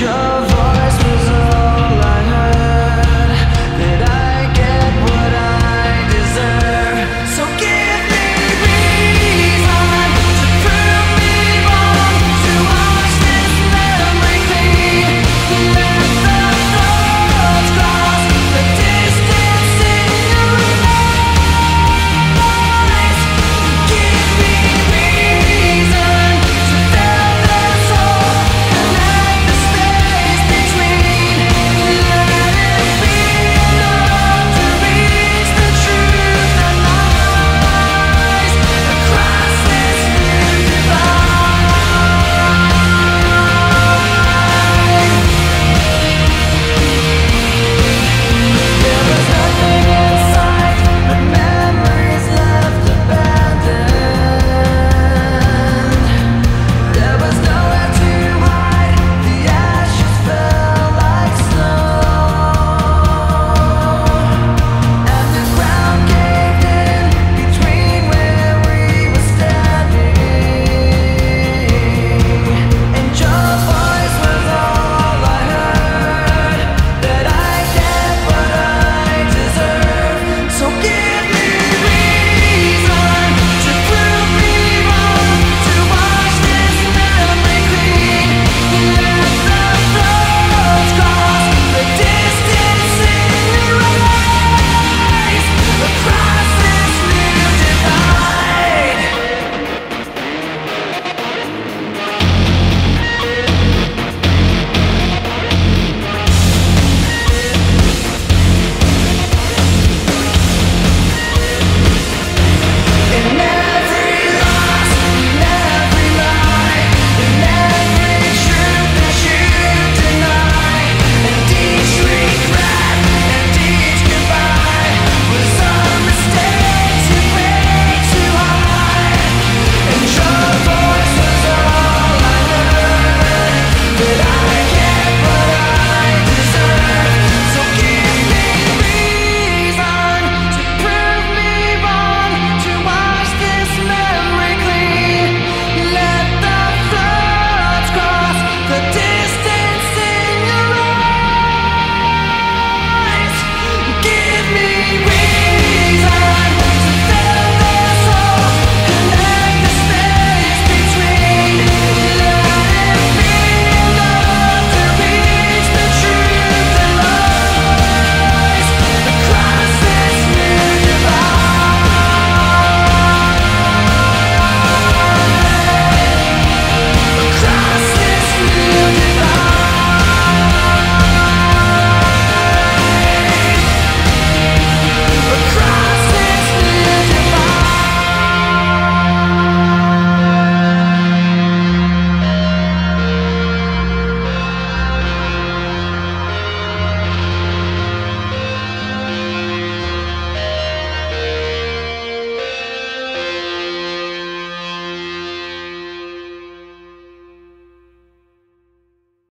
your voice.